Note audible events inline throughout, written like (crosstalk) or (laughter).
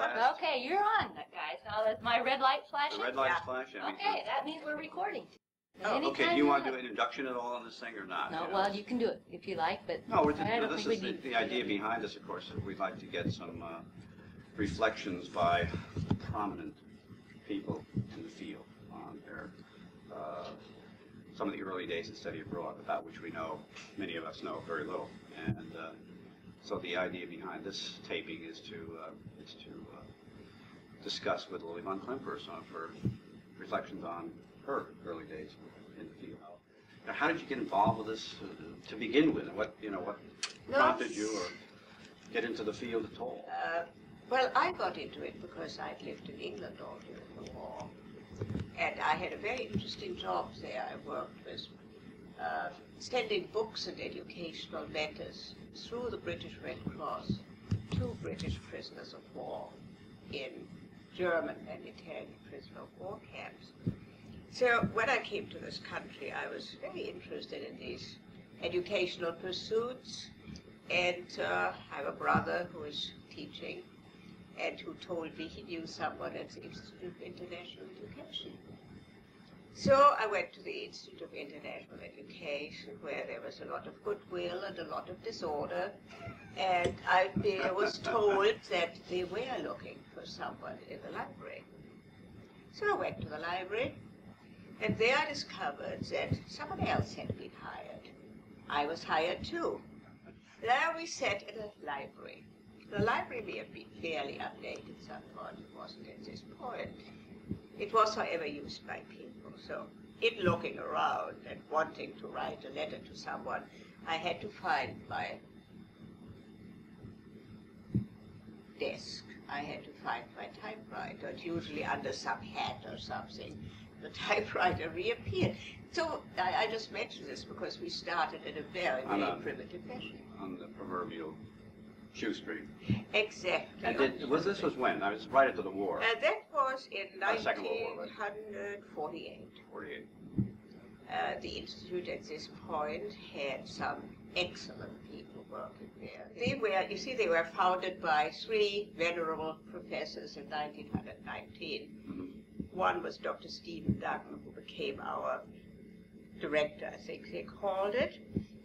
I decent? The last- Okay, you're on, guys. Now that my red light flashing. The red light's Yeah. flashing. I mean, Okay, that means we're recording. Oh, okay, Anytime do you want to do an introduction at all on this thing or not? No, You know? well, you can do it if you like, but No, we're, I don't this think is, we the, need. the idea behind this, of course, is we'd like to get some uh, reflections by prominent people in the field on their, uh, some of the early days of study abroad, about which we know, many of us know very little. And uh, so the idea behind this taping is to, uh, is to uh, discuss with Lily von Klemperer on her reflections on her early days in the field. Now, how did you get involved with this uh, to begin with? And what, you know, what No, prompted you or get into the field at all? Uh, well, I got into it because I'd lived in England all during the war. And I had a very interesting job there. I worked with uh, sending books and educational letters through the British Red Cross to British prisoners of war in German and Italian prisoner of war camps. So when I came to this country, I was very interested in these educational pursuits. And uh, I have a brother who is teaching and who told me he knew someone at the Institute of International Education. So I went to the Institute of International Education, where there was a lot of goodwill and a lot of disorder. And I was told that they were looking for someone in the library. So I went to the library, and there I discovered that someone else had been hired. I was hired too. There we sat in a library. The library may have been fairly updated somewhat. It wasn't at this point. It was, however, used by people. So, in looking around and wanting to write a letter to someone, I had to find my desk. I had to find my typewriter, usually under some hat or something. The (laughs) typewriter reappeared. So I, I just mention this because we started in a very, very a- primitive fashion. On the proverbial shoestring. Exactly. And did, was this was when? I was right after the war, Uh, that was in Uh, Second World War, right? 1948. 48. Uh, the institute at this point had some excellent people working there. They were, you see, they were founded by three venerable professors in 1919. One was Dr. Stephen Duggan, who became our director, I think they called it.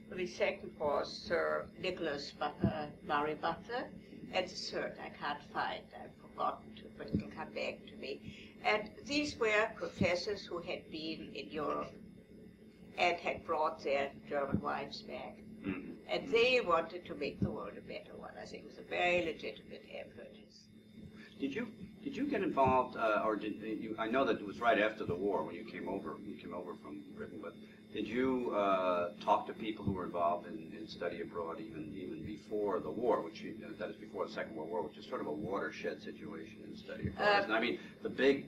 The second was Sir Nicholas But- uh, Murray Butler, and the third I can't find. I've forgotten but it'll come back to me. And these were professors who had been in Europe and had brought their German wives back. Mhm. And they wanted to make the world a better one. I think it was a very legitimate effort. Did you did you get involved, uh, or did you? I know that it was right after the war when you came over. You came over from Britain, but did you uh, talk to people who were involved in, in study abroad even even before the war, which you, that is before the Second World War, which is sort of a watershed situation in study abroad. Uh. I mean, the big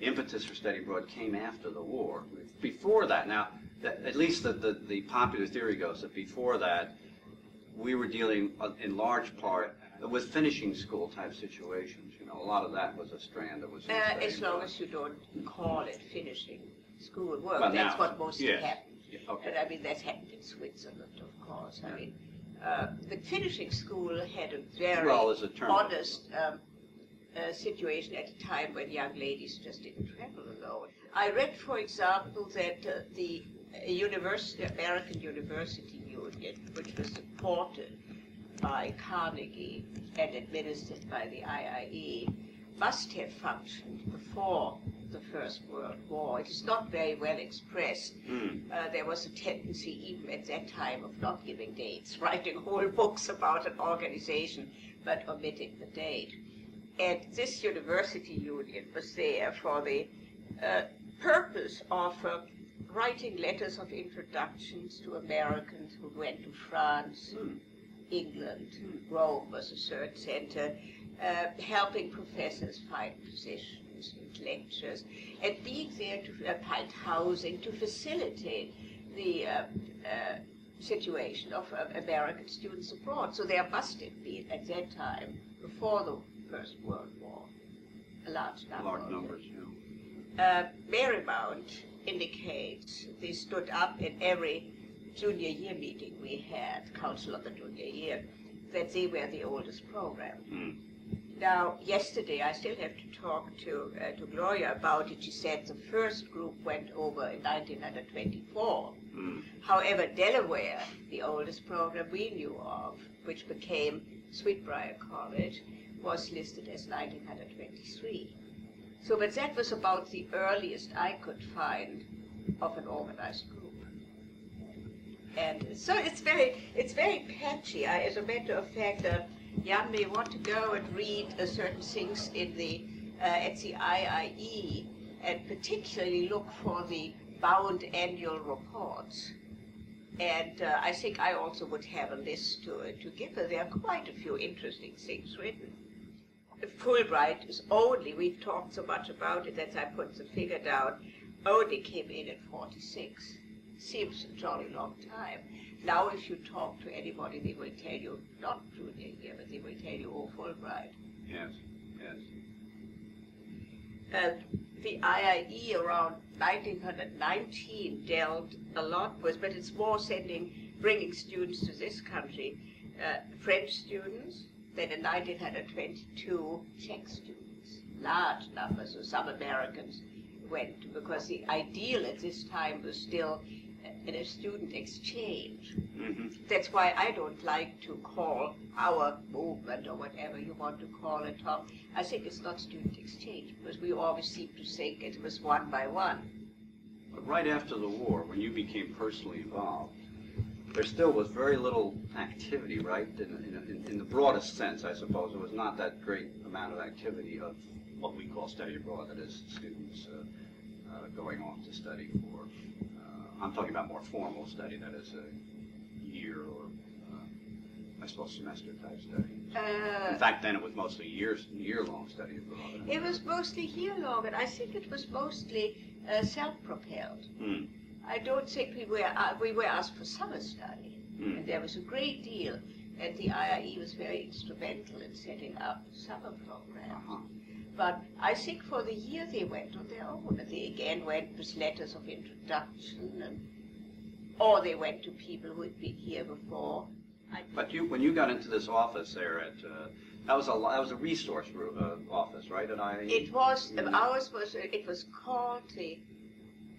impetus for study abroad came after the war. Before that, now, that, at least the, the the popular theory goes that before that, we were dealing uh, in large part with finishing school type situations. You know, a lot of that was a strand that was. Uh, as long as you don't call it finishing school work, Well, that's now, what mostly yes. happened. Yeah, And. I mean, that happened in Switzerland, of course. I mean, uh, the finishing school had a very Well, a term. honest um, uh, situation at a time when young ladies just didn't travel alone. I read, for example, that uh, the university, American University Union, which was supported by Carnegie and administered by the IIE, must have functioned before the First World War. It is not very well expressed. Hmm. Uh, there was a tendency, even at that time, of not giving dates, (laughs) writing whole books about an organization, but omitting the date. And this university union was there for the uh, purpose of uh, writing letters of introductions to Americans who went to France, Hmm. England, Rome was a third center, uh, helping professors find positions and lectures, and being there to uh, find housing to facilitate the uh, uh, situation of uh, American students abroad. So there must have been, at that time, before the First World War, a large number. Large numbers, know. uh, Marymount indicates they stood up in every junior year meeting we had, Council of the Junior Year, that they were the oldest program. Hmm. Now, yesterday, I still have to talk to, uh, to Gloria about it. She said the first group went over in 1924. Mm. However, Delaware, the oldest program we knew of, which became Sweet Briar College, was listed as 1923. So, but that was about the earliest I could find of an organized group. And so it's very, it's very patchy. I, as a matter of fact, uh, Jan may want to go and read uh, certain things in the uh, at the IIE, and particularly look for the bound annual reports. And uh, I think I also would have a list to, to give her. There are quite a few interesting things written. Fulbright is only, we've talked so much about it that I put the figure down, only came in at 46. Seems a jolly long time. Now if you talk to anybody, they will tell you, not junior year, but they will tell you, oh, Fulbright. Yes, yes. Uh, the IIE around 1919 dealt a lot with, but it's more sending, bringing students to this country, uh, French students, then in 1922 Czech students, large numbers, so some Americans went because the ideal at this time was still in a student exchange. hmm That's why I don't like to call our movement or whatever you want to call it, Tom. I think it's not student exchange because we always seem to think it was one by one. But right after the war, when you became personally involved, there still was very little activity, right? In, in, in the broadest sense, I suppose. There was not that great amount of activity of what we call study abroad, that is, students uh, uh, going off to study for, I'm talking about more formal study, that is a year or, uh, I suppose, semester type study. Uh, In fact, then it was mostly years, year-long study it was mostly year long, and I think it was mostly uh, self-propelled. Hmm. I don't think we were uh, we were asked for summer study, Hmm. and there was a great deal, and the IIE was very instrumental in setting up summer programs. Uh-huh. But I think for the year they went on their own, and they again went with letters of introduction, and or they went to people who had been here before. I, But you, when you got into this office there at, uh, that was a, that was a resource ro- uh, office, right? And I. it was ours was it was called the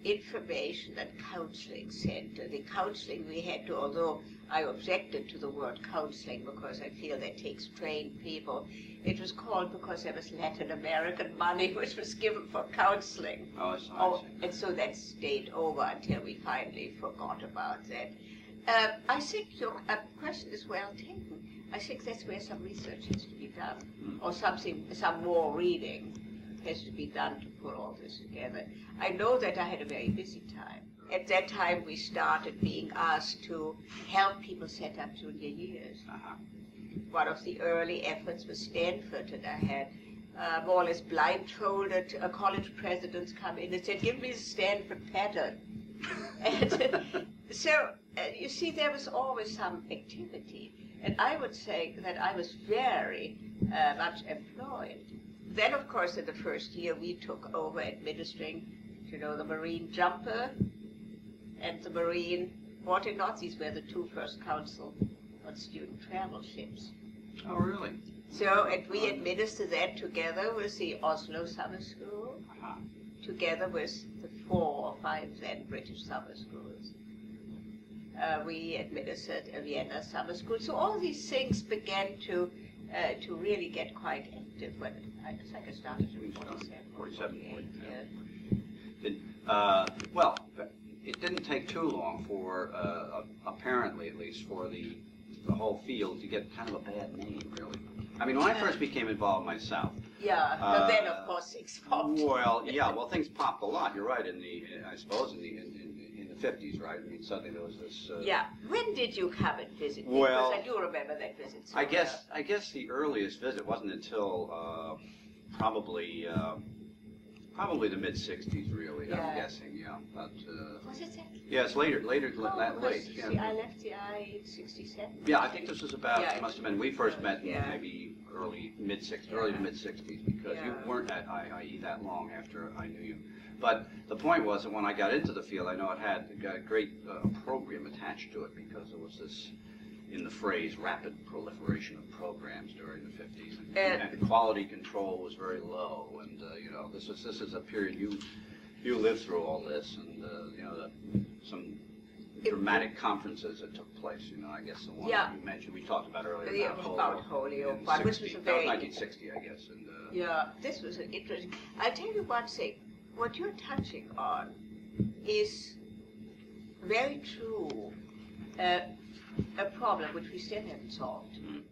Information and Counseling Center. The counseling we had to, although I objected to the word counseling because I feel that takes trained people, it was called because there was Latin American money (laughs) which was given for counseling. Oh, Oh, and so that stayed over until we finally forgot about that. Uh, I think your uh, question is well taken. I think that's where some research has to be done, Mm. or something, some more reading has to be done to put all this together. I know that I had a very busy time. At that time, we started being asked to help people set up junior years. Uh-huh. One of the early efforts was Stanford, and I had uh, more or less blindfolded uh, college presidents come in and said, "Give me the Stanford pattern." (laughs) and so uh, you see, there was always some activity, and I would say that I was very uh, much employed. Then, of course, in the first year, we took over administering, you know, the Marine Jumper and the Marine Water These were the two first council on student travel ships. Oh, really? So, and we administered that together with the Oslo Summer School, Uh-huh. together with the four or five then British summer schools. Uh, we administered a Vienna summer school. So all these things began to uh, to really get quite active when I think I started in 47. 47, 48, yeah. yeah. Uh, well, it didn't take too long for, uh, apparently at least, for the, the whole field to get kind of a bad name, really. I mean, when I first became involved myself, Yeah, but then of Uh, course things popped. well, yeah, (laughs) well, things popped a lot. You're right. In the, I suppose, in the in, in, in the fifties, right? I mean, suddenly there was this. Uh, Yeah. When did you come and visit? Well, because I do remember that visit. so I guess well. I guess the earliest visit wasn't until uh, probably uh, probably the mid '60s, really. I'm guessing, yeah. But uh, Was it that? yeah, it's later, later, Oh, la- la- late. because, Yeah. see, I left the I in '67. Yeah, I think this was about, Yeah, it must have been, we first met in yeah. maybe early, mid-sixties, early to mid-sixties, because you weren't at IIE that long after I knew you. But the point was that when I got into the field, I know it had got a great uh, program attached to it, because there was this, in the phrase rapid proliferation of programs during the 50s. And, And- and quality control was very low. And, uh, you know, this is, this is a period you, you lived through all this and, uh, you know, the, some dramatic conferences that took place, you know, I guess the one Yeah. you mentioned, we talked about earlier. Yeah, Mount Mount Holyoke in one, which 60 was a That was very- 1960, I guess. And, uh, Yeah, this was an interesting. I'll tell you one thing. What you're touching on is very true. Uh, a problem which we still haven't solved. Mm.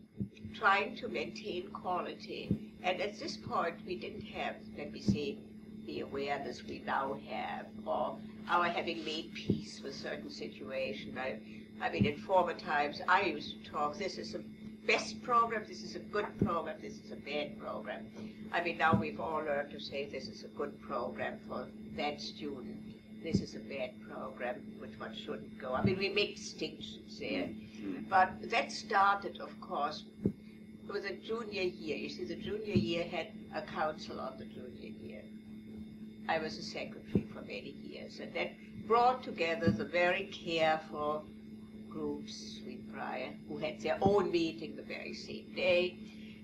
Trying to maintain quality, and at this point we didn't have, let me say, the awareness we now have, or our having made peace with certain situation. I, I mean, in former times, I used to talk. This is a best program. This is a good program. This is a bad program. I mean, now we've all learned to say this is a good program for that student. This is a bad program, which one shouldn't go. I mean, we make distinctions there. Mm. But that started, of course, with the junior year. You see, the junior year had a council on the junior year. I was a secretary for many years, and that brought together the very careful groups, Who had their own meeting the very same day.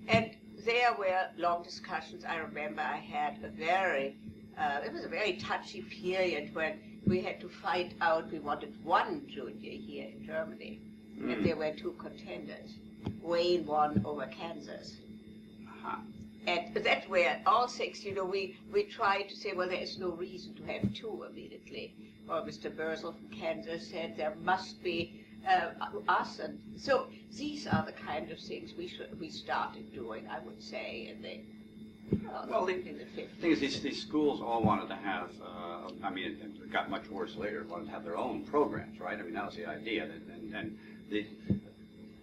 And there were long discussions. I remember I had a very, uh, it was a very touchy period when we had to find out we wanted one junior here in Germany. And Mm. there were two contenders. Wayne won over Kansas. uh-huh. And that's where all six, you know, we, we tried to say, well, there is no reason to have two immediately. Or Mr. Bursell from Kansas said there must be uh, us. And so these are the kind of things we should, we started doing, I would say, in the, uh, Well, the- in the 50s. The thing is, these, these schools all wanted to have, uh, I mean, it, it got much worse later, wanted to have their own programs, right? I mean, that was the idea. And, and, and the,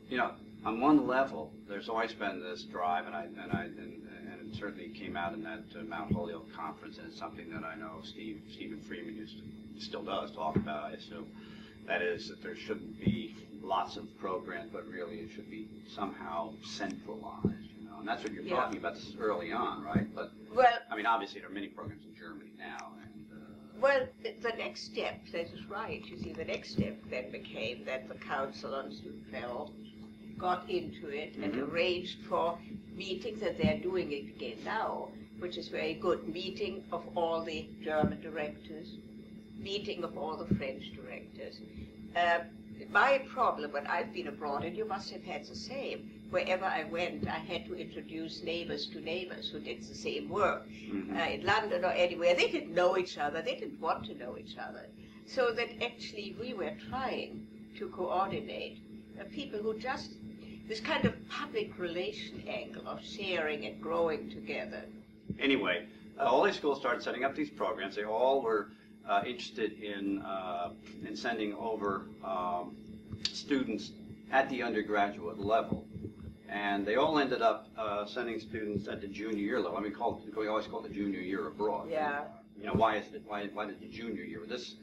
you know, on one level, there's always been this drive, and I, and I, and, and it certainly came out in that uh, Mount Holyoke conference, and it's something that I know Steve, Stephen Freeman used to, still does talk about, I assume. That is, that there shouldn't be lots of programs, but really it should be somehow centralized, you know? And that's what you're Yeah. talking about. This is early on, right? But Well, I mean, obviously, there are many programs in Germany now, and, uh, Well, the next step, that is right. You see, the next step then became that the Council on Student Affairs got into it and Mhm. arranged for meetings, and they're doing it again now, which is very good. Meeting of all the German directors, meeting of all the French directors. Uh, my problem when I've been abroad, and you must have had the same, wherever I went, I had to introduce neighbors to neighbors who did the same work mhm. uh, in London or anywhere. They didn't know each other. They didn't want to know each other. So that actually we were trying to coordinate uh, people who just, this kind of public relation angle of sharing and growing together. anyway, uh, all these schools started setting up these programs. They all were uh, interested in uh, in sending over um, students at the undergraduate level, and they all ended up uh, sending students at the junior year level. I mean, called we always call it the junior year abroad. Yeah. You know, why is it why why did the junior year? This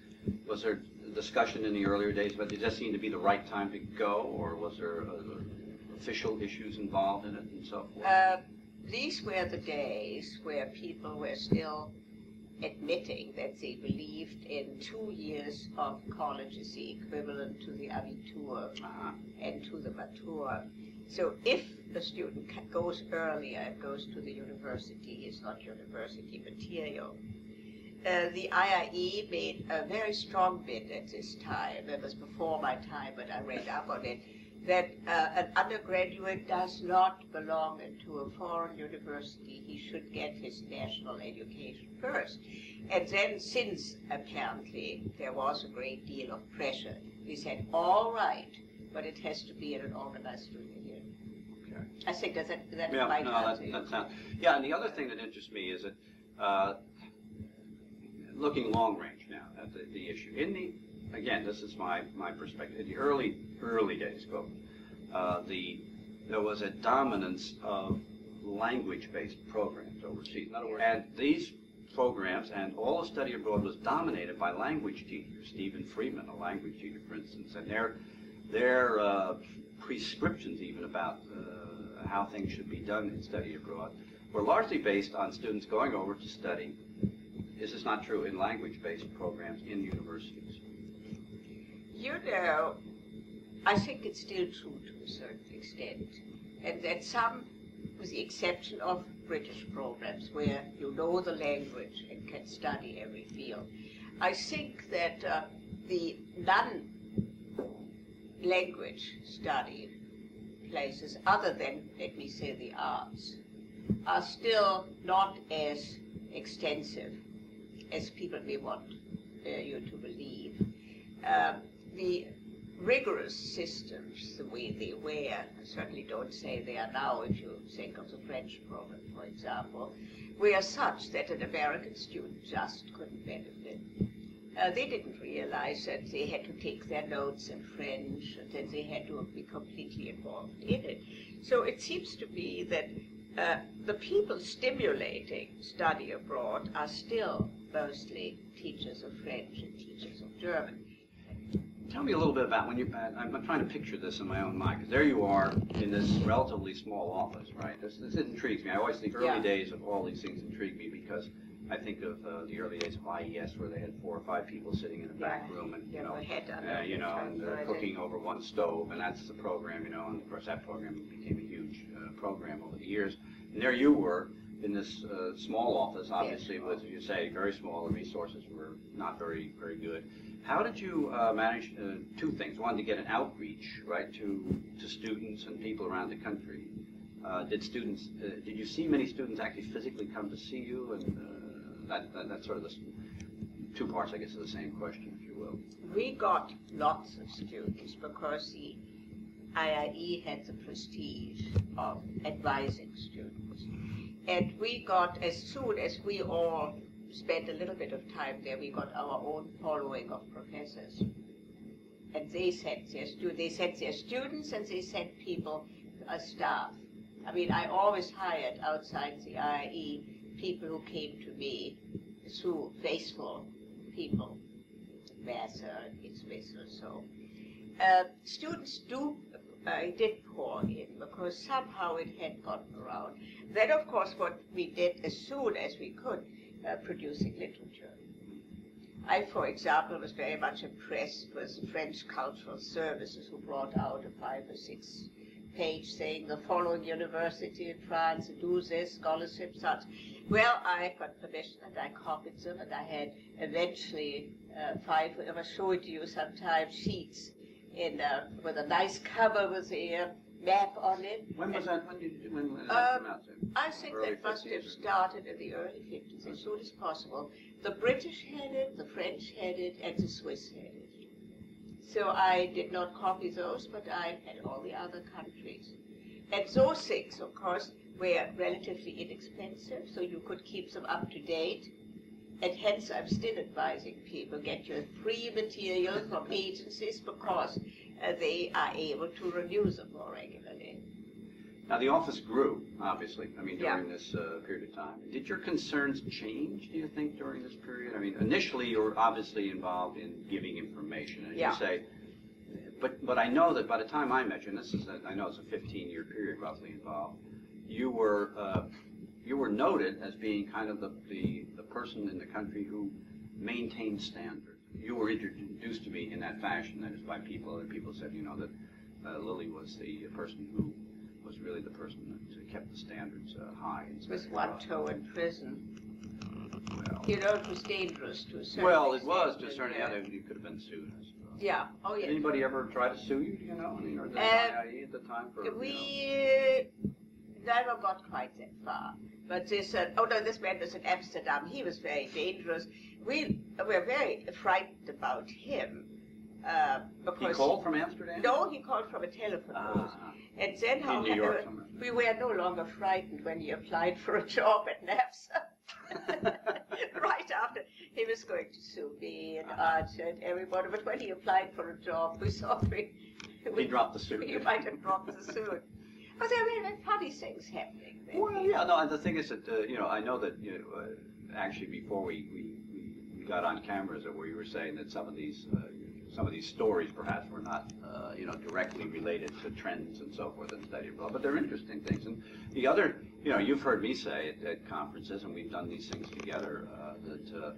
was there discussion in the earlier days, but did that seem to be the right time to go, or was there uh, official issues involved in it and so forth? Uh, these were the days where people were still admitting that they believed in two years of college is the equivalent to the Abitur. Uh-huh. and to the Matura. So if a student goes earlier and goes to the university, is not university material. Uh, the IIE made a very strong bid at this time, it was before my time, but I read up on it, that uh, an undergraduate does not belong to a foreign university. He should get his national education first. And then, since apparently there was a great deal of pressure, we said, all right, but it has to be in an organized year. Okay. I think does that, that Yeah, might no, that, that sounds, yeah, and the other thing that interests me is that, uh, looking long range now at the, the issue, in the, again, this is my, my perspective, in the early, early days, go, uh, the, there was a dominance of language-based programs overseas. In other words, and these programs and all the study abroad was dominated by language teachers. Stephen Freeman, a language teacher, for instance, and their their uh, prescriptions even about uh, how things should be done in study abroad were largely based on students going over to study. This is not true in language-based programs in universities. You know, I think it's still true to a certain extent, and that some, with the exception of British programs where you know the language and can study every field, I think that uh, the non-language study places, other than, let me say, the arts, are still not as extensive as people may want uh, you to believe. Um, the rigorous systems, the way they were, I certainly don't say they are now, if you think of the French program, for example, were such that an American student just couldn't benefit. Uh, they didn't realize that they had to take their notes in French and that they had to be completely involved in it. So it seems to me that uh, the people stimulating study abroad are still mostly teachers of French and teachers of German. Tell me a little bit about when you. I'm I'm trying to picture this in my own mind because there you are in this relatively small office, right? This, this intrigues me. I always think early Yeah. days of all these things intrigue me because I think of uh, the early days of IES where they had four or five people sitting in a back room and you Yeah, know, uh, you know, and uh, cooking over one stove, and that's the program, you know. And of course, that program became a huge uh, program over the years. And there you were in this uh, small office, obviously, with you say very small. The resources were not very very good. How did you uh, manage uh, two things? One, to get an outreach, right, to to students and people around the country. Uh, did students? Uh, did you see many students actually physically come to see you? And uh, that, that that's sort of the two parts, I guess, of the same question, if you will. We got lots of students because the IIE had the prestige of advising students. And we got, as soon as we all spent a little bit of time there, we got our own following of professors. And they sent their stu- they sent their students and they sent people, uh, staff. I mean, I always hired outside the IIE people who came to me through faithful people, Vassar and his or so. Uh, students do, uh, did pour in because somehow it had gotten around. Then, of course, what we did as soon as we could, uh, producing literature. I, for example, was very much impressed with French Cultural Services who brought out a five or six page saying the following university in France do this, scholarship such. Well, I got permission and I copied them and I had eventually uh, five, I will show it to you sometime, sheets in uh, with a nice cover with a map on it. When was that? When did you, when, when did Um, that come out? I think Early that must have started in the early 50s, as soon as possible. The British had it, the French had it, and the Swiss had it. So I did not copy those, but I had all the other countries. And those things, of course, were relatively inexpensive, so you could keep them up to date. And hence, I'm still advising people get your free material from agencies because uh, they are able to renew them more regularly. Now, the office grew, obviously, I mean, during this uh, period of time. Did your concerns change, do you think, during this period? I mean, initially, you were obviously involved in giving information, as Yeah. you say. But, but I know that by the time I met you, and this is, a, I know it's a 15-year period roughly involved, you were, uh, you were noted as being kind of the, the, the person in the country who maintained standards. You were introduced to me in that fashion, that is by people, other people said, you know, that uh, Lily was the person who was really the person that kept the standards uh, high. stuff. one in prison. Well, You know, it was dangerous to a certain well, it was to a certain extent. You could have been sued, I suppose. Yeah, oh Did yeah. anybody ever try to sue you? Do you know? I mean, or the Uh, IIE at the time for you know- We never got quite that far. But they said, oh no, this man was in Amsterdam. He was very dangerous. We were very frightened about him. Uh, because He called from Amsterdam. No, he called from a telephone booth. Ah, And then, New York we were no longer frightened when he applied for a job at NAFSA. (laughs) right after he was going to sue me and Uh-huh. Archer and everybody, but when he applied for a job, we thought (laughs) we, He dropped the suit. you might have dropped the suit. But there were funny things happening. Well, yeah, no, and the thing is that, uh, you know, I know that, you know, uh, actually before we, we, we- we got on cameras, that where you were saying that some of these, uh, some of these stories perhaps were not, uh, you know, directly related to trends and so forth in study abroad, but they're interesting things. And the other, you know, you've heard me say at, at conferences, and we've done these things together, uh, that, uh,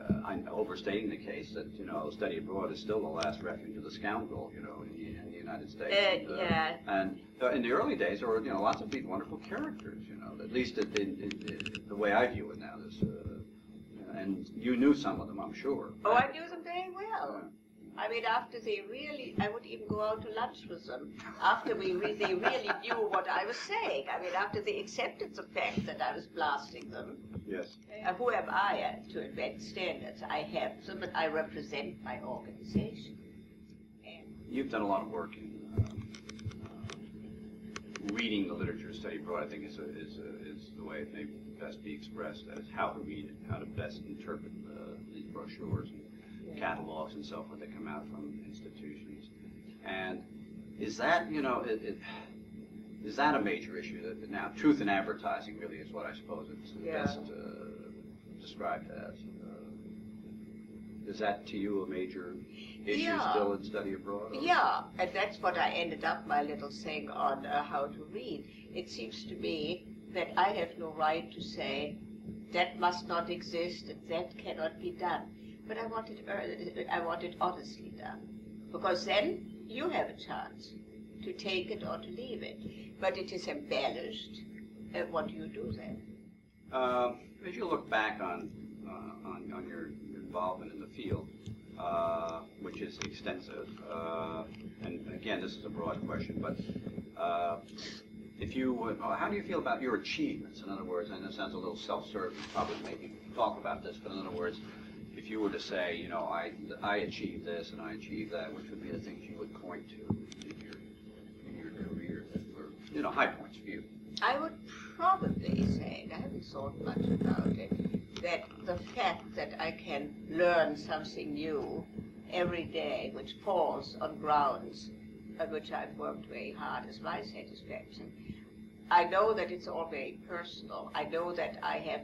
uh, I'm overstating the case that, you know, study abroad is still the last refuge of the scoundrel, you know, in the, and you United States. Uh, and, uh, yeah. And in the early days, there were you know lots of these wonderful characters. You know, at least in, in, in, the way I view it now. This, uh, and you knew some of them, I'm sure. Oh, I knew well. I mean, after they really, I would even go out to lunch with them. After we re- they really knew what I was saying. I mean, after they accepted the fact that I was blasting them. Yes. Uh, who am I uh, to invent standards? I have them, and I represent my organization. And You've done a lot of work in uh, reading the literature, study abroad. I think is a, is a, is the way it may best be expressed as how to read it, how to best interpret uh, these brochures and catalogs and so forth that come out from institutions. And is that you know it, it, is that a major issue? That now truth in advertising really is what I suppose it's Yeah. best uh, described as. Uh, is that to you a major issue Yeah. still in study abroad? or- Yeah, and that's what I ended up my little thing on uh, how to read. It seems to me that I have no right to say that must not exist and that cannot be done. But I want it, uh, I want it honestly done, because then you have a chance to take it or to leave it. But it is embellished. Uh, what do you do then? Uh, as you look back on, uh, on, on your involvement in the field, uh, which is extensive, uh, and again, this is a broad question, but if you would, how do you feel about your achievements? In other words, and it sounds a little self-serving, probably maybe talk about this, but in other words, you were to say, you know, I, I achieved this and I achieved that, which would be the things you would point to in your, in your career were, you know, high points for you? I would probably say, and I haven't thought much about it, that the fact that I can learn something new every day, which falls on grounds on which I've worked very hard, is my satisfaction. I know that it's all very personal. I know that I have,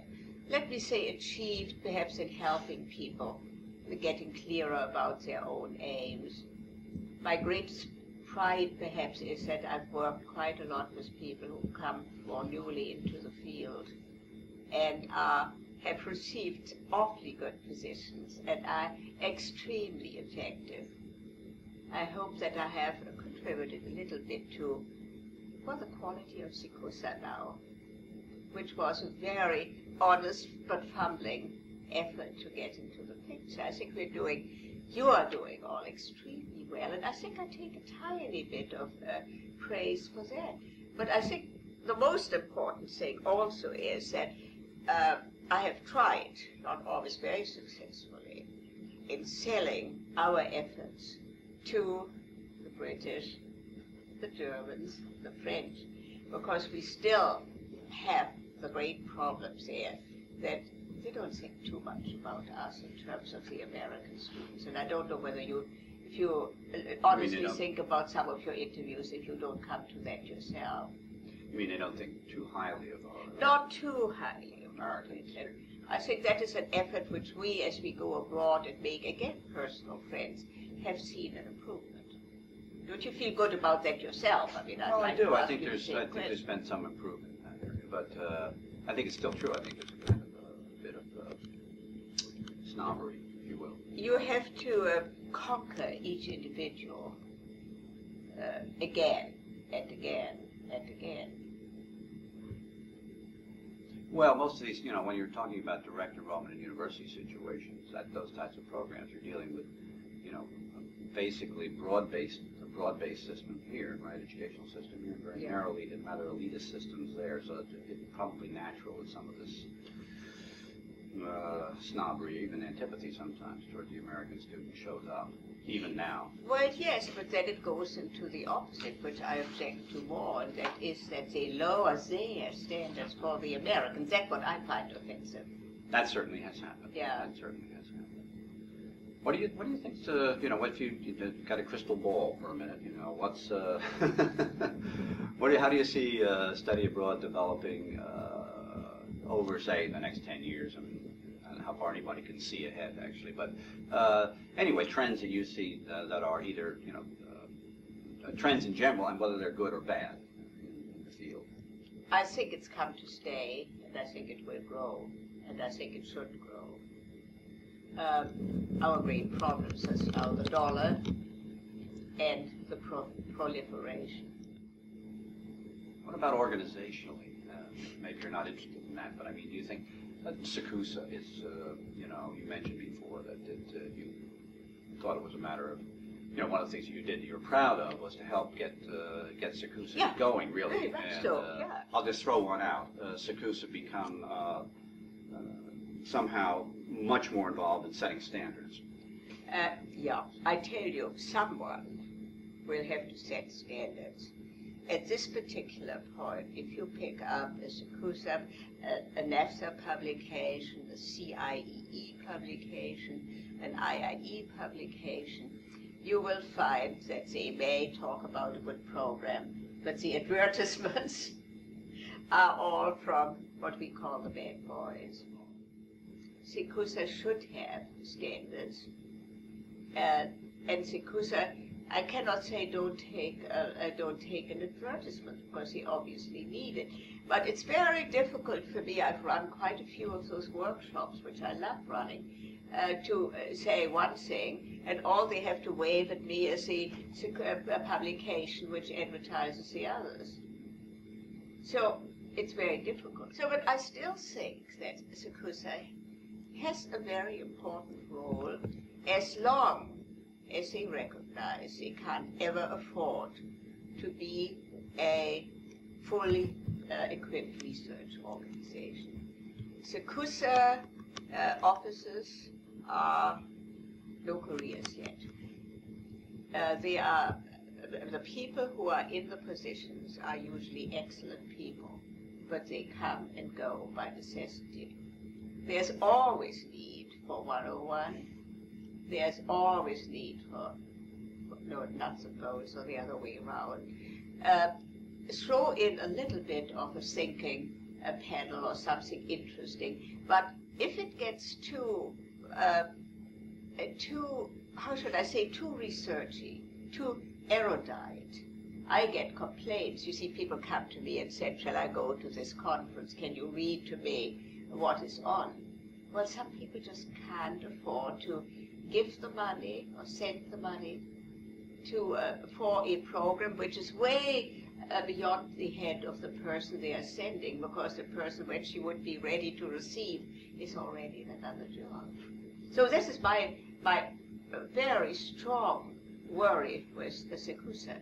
let me say, achieved perhaps in helping people, getting clearer about their own aims. My greatest pride perhaps is that I've worked quite a lot with people who come more newly into the field and uh, have received awfully good positions and are extremely effective. I hope that I have contributed a little bit to well, the quality of SECUSSA now, which was a very honest but fumbling effort to get into the picture. I think we're doing, you are doing all extremely well, and I think I take a tiny bit of uh, praise for that. But I think the most important thing also is that uh, I have tried, not always very successfully, in selling our efforts to the British, the Germans, the French, because we still have the great problems there that they don't think too much about us in terms of the American students. And I don't know whether you, if you uh, honestly think about some of your interviews, if you don't come to that yourself. You mean they don't think too highly of our... Not too highly of Americans. I think that is an effort which we, as we go abroad and make, again, personal friends, have seen an improvement. Don't you feel good about that yourself? I mean, I'd Well, I do. I think there's, I think there's been some improvement in that area, but uh, I think it's still true. I think there's a kind of a bit of uh, snobbery, if you will. You have to uh, conquer each individual uh, again and again and again. Well, most of these, you know, when you're talking about direct enrollment in university situations, that those types of programs, you're dealing with, you know, basically broad-based, broad-based system here, right? Educational system here, very Yeah. narrowly, and rather elitist systems there. So it's, it's probably natural that some of this uh, snobbery, even antipathy sometimes toward the American student shows up, even now. Well, yes, but then it goes into the opposite, which I object to more, and that is that they lower their standards for the Americans. That's what I find offensive. That certainly has happened. Yeah. That certainly has. What do you What do you think? Uh, you know, what if you, you got a crystal ball for a minute, you know, what's uh, (laughs) what do you, How do you see uh, study abroad developing uh, over, say, the next ten years? I mean, I don't know how far anybody can see ahead, actually. But uh, anyway, trends that you see uh, that are either you know trends in general, and whether they're good or bad in, in the field. I think it's come to stay, and I think it will grow, and I think it should grow. Um, our great problems as now the dollar and the pro- proliferation. What about organizationally? Uh, maybe you're not interested in that, but I mean, do you think that SECUSSA is, uh, you know, you mentioned before that it, uh, you thought it was a matter of, you know, one of the things that you did that you're proud of was to help get uh, get SECUSSA Yeah, going, really. very much and, so, uh, yeah. I'll just throw one out. Uh, SECUSSA become uh, uh, somehow much more involved in setting standards. Uh, yeah, I tell you, someone will have to set standards. At this particular point, if you pick up a SECUSSA, a, a NAFSA publication, a CIEE publication, an IIE publication, you will find that they may talk about a good program, but the (laughs) advertisements are all from what we call the bad boys. SECUSSA should have standards, uh, and SECUSSA, I cannot say don't take uh, don't take an advertisement because they obviously need it. But it's very difficult for me. I've run quite a few of those workshops, which I love running, uh, to uh, say one thing, and all they have to wave at me is the uh, publication which advertises the others. So it's very difficult. So, but I still think that SACUSA has a very important role as long as they recognize they can't ever afford to be a fully uh, equipped research organization. SECUSSA uh, offices are no careers yet. Uh, they are the people who are in the positions are usually excellent people, but they come and go by necessity. There's always need for 101. There's always need for, no, not suppose, or the other way around. Uh, throw in a little bit of a thinking a panel or something interesting, but if it gets too, uh, too, how should I say, too researchy, too erudite, I get complaints. You see, people come to me and say, Shall I go to this conference? Can you read to me what is on? Well, some people just can't afford to give the money or send the money to uh, for a program which is way uh, beyond the head of the person they are sending because the person when she would be ready to receive is already in another job. So this is my my very strong worry with the SECUSSA.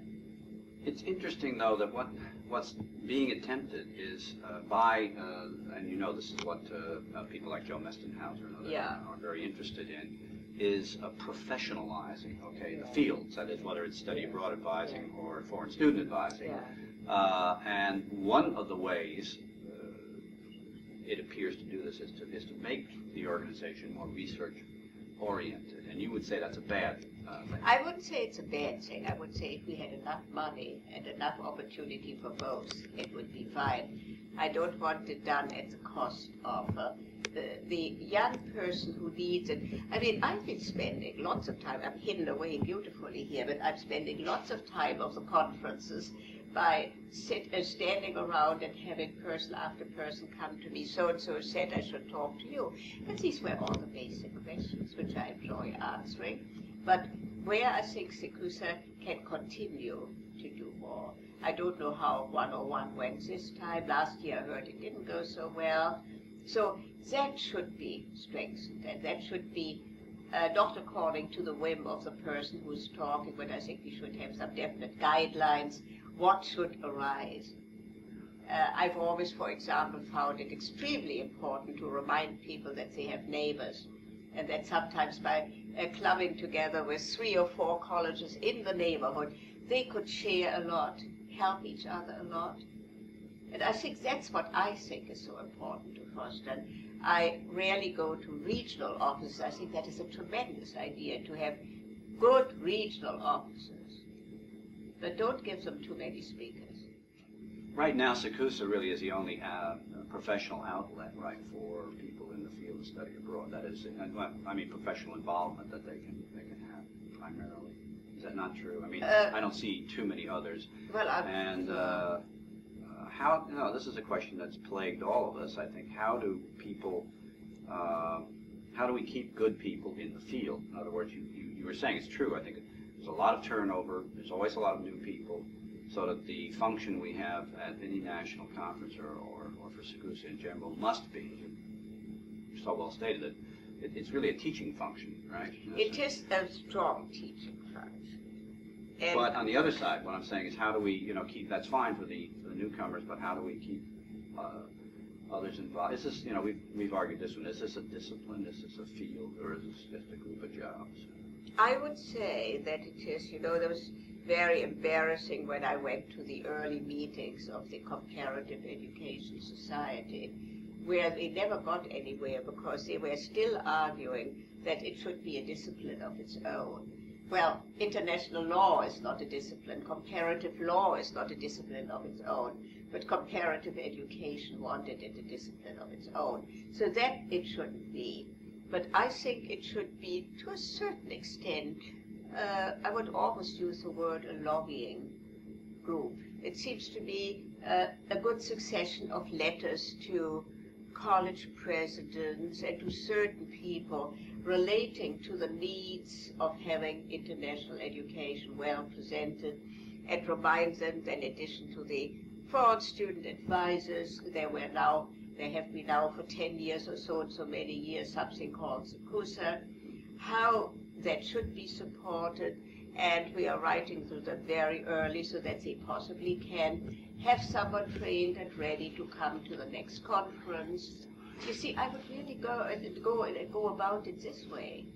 It's interesting, though, that what what's being attempted is uh, by, uh, and you know this is what uh, uh, people like Joe Mestenhauser and others Yeah. are very interested in, is uh, professionalizing, okay, the fields, that is, whether it's study abroad advising or foreign student advising. Uh, and one of the ways uh, it appears to do this is to, is to make the organization more research oriented. And you would say that's a bad uh, thing. I wouldn't say it's a bad thing. I would say if we had enough money and enough opportunity for both, it would be fine. I don't want it done at the cost of uh, the, the young person who needs it. I mean, I've been spending lots of time, I'm hidden away beautifully here, but I'm spending lots of time of the conferences by sit, uh, standing around and having person after person come to me. So and so said I should talk to you. And these were all the basic questions which I enjoy answering. But where I think SECUSSA can continue to do more. I don't know how 101 went this time. Last year I heard it didn't go so well. So that should be strengthened and that should be uh, not according to the whim of the person who's talking, but I think we should have some definite guidelines. What should arise? Uh, I've always, for example, found it extremely important to remind people that they have neighbors and that sometimes by uh, clubbing together with three or four colleges in the neighborhood, they could share a lot, help each other a lot. And I think that's what I think is so important to foster. And I rarely go to regional offices. I think that is a tremendous idea to have good regional offices. But don't give them too many speakers. Right now, SECUSSA really is the only uh, professional outlet, right, for people in the field of study abroad. That is, I mean, professional involvement that they can they can have primarily. Is that not true? I mean, Uh, I don't see too many others. Well, I'm, And uh, uh, how? You know, this is a question that's plagued all of us. I think. How do people? Uh, how do we keep good people in the field? In other words, you, you, you were saying it's true. I think There's a lot of turnover, there's always a lot of new people, so that the function we have at any national conference or, or, or for SECUSSA in general must be, so well stated, that it, it's really a teaching function, right? It is a strong teaching function. And But on the other side, what I'm saying is how do we, you know, keep, that's fine for the, for the newcomers, but how do we keep uh, others involved? Is this, you know, we've, we've argued this one, is this a discipline, is this a field, or is this just a group of jobs? I would say that it is, you know, that was very embarrassing when I went to the early meetings of the Comparative Education Society, where they never got anywhere because they were still arguing that it should be a discipline of its own. Well, international law is not a discipline, comparative law is not a discipline of its own, but comparative education wanted it a discipline of its own. So that it shouldn't be. But I think it should be, to a certain extent, uh, I would almost use the word a lobbying group. It seems to be uh, a good succession of letters to college presidents and to certain people relating to the needs of having international education well presented and remind them in addition to the foreign student advisors, there were now, there have been now for 10 years or so and so many years something called SECUSSA, how that should be supported and we are writing to them very early so that they possibly can have someone trained and ready to come to the next conference. You see, I would really go and go and go about it this way.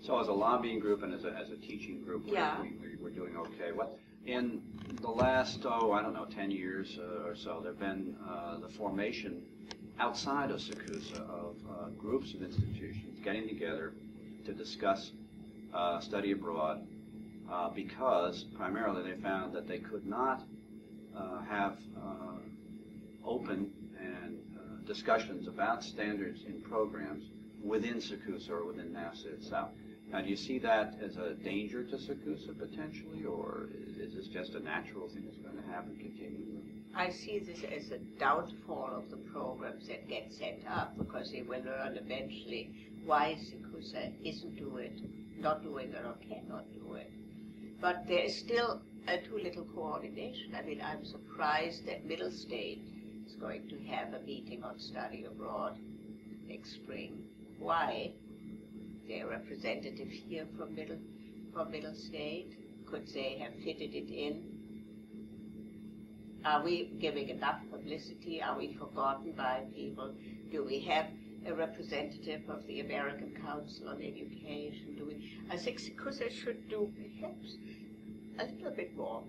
So as a lobbying group and as a, as a teaching group, Yeah. we, we're doing okay. What, in the last, oh, I don't know, ten years uh, or so, there've been, uh, the formation outside of SECUSSA of, uh, groups of institutions getting together to discuss, uh, study abroad, uh, because primarily they found that they could not, uh, have, open and, discussions about standards in programs within SECUSSA or within NAFSA itself. Now, do you see that as a danger to SECUSSA potentially, or is this just a natural thing that's going to happen continually? I see this as a downfall of the programs that get set up because they will learn eventually why SECUSSA isn't doing it, not doing it or cannot do it. But there is still uh, too little coordination. I mean, I'm surprised that Middle State is going to have a meeting on study abroad next spring. Why? Representative here from Middle, from Middle State, could they have fitted it in? Are we giving enough publicity? Are we forgotten by people? Do we have a representative of the American Council on Education? Do we? I think SECUSSA should do perhaps a little bit more.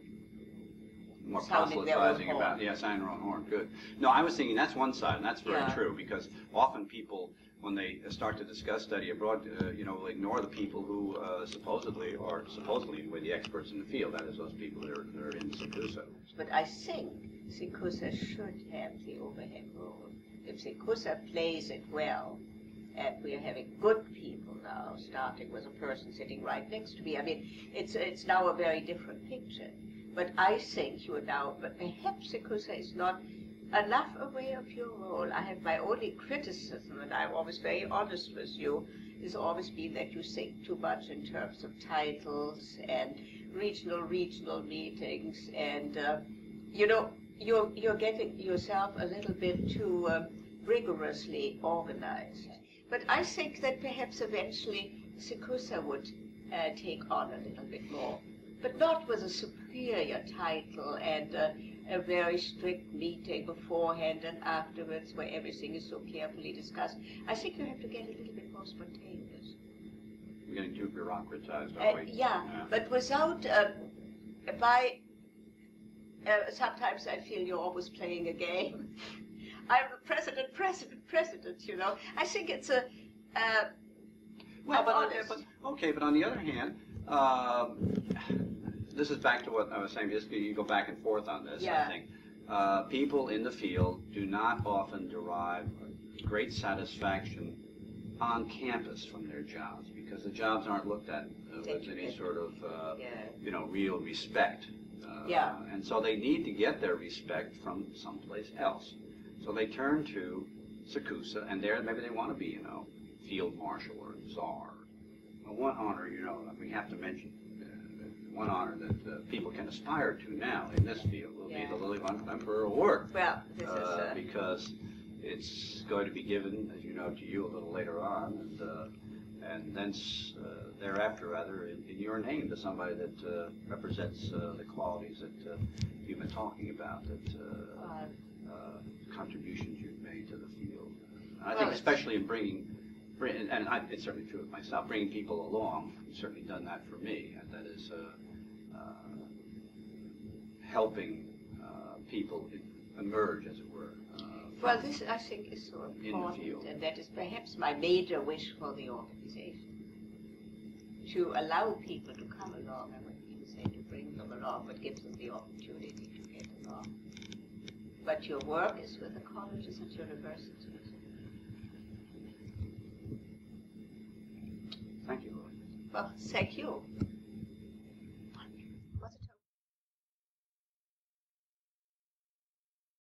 More proselytizing about, sounding their own horn, good. No, I was thinking that's one side, and that's very Yeah. true, because often people, when they start to discuss study abroad, uh, you know, ignore the people who uh, supposedly are, supposedly, were the experts in the field, that is, those people that are, that are in SECUSSA. But I think SECUSSA should have the overhead role. If SECUSSA plays it well, and we are having good people now, starting with a person sitting right next to me, I mean, it's, it's now a very different picture. But I think you are now, but perhaps SECUSSA is not enough aware of your role. I have my only criticism, and I'm always very honest with you, has always been that you think too much in terms of titles and regional, regional meetings, and uh, you know, you're you're getting yourself a little bit too um, rigorously organized. But I think that perhaps eventually SECUSSA would uh, take on a little bit more, but not with a superior title and uh, a very strict meeting beforehand and afterwards where everything is so carefully discussed. I think you have to get a little bit more spontaneous. We're getting too bureaucratized, Uh, aren't we? yeah, but without, um, by, uh, sometimes I feel you're always playing a game. (laughs) I'm the president, president, president, you know. I think it's a, uh, Well, but, but, okay, but on the other hand, um, this is back to what I was saying, just you go back and forth on this, I think. Uh, people in the field do not often derive great satisfaction on campus from their jobs, because the jobs aren't looked at uh, with any sort of, uh, yeah, you know, real respect. Uh, Yeah. And so they need to get their respect from someplace else. So they turn to SECUSSA, and there maybe they want to be, you know, field marshal or czar. Well, one honor, you know, we have to mention, one honor that uh, people can aspire to now in this field will be the Lily von Klemperer Award. Well, this is, uh, uh, because it's going to be given, as you know, to you a little later on, and uh, and then s- uh, thereafter, rather, in, in your name to somebody that uh, represents uh, the qualities that uh, you've been talking about, that uh, uh, uh, contributions you've made to the field. And I Well, think especially in bringing, and and I, it's certainly true of myself, bringing people along, you've certainly done that for me, and that is uh, uh, helping uh, people emerge, as it were. uh, well, this I think is so important, and that is perhaps my major wish for the organization. To allow people to come along, I wouldn't even say to bring them along, but give them the opportunity to get along. But your work is with the colleges and universities. Thank you, Well, thank you.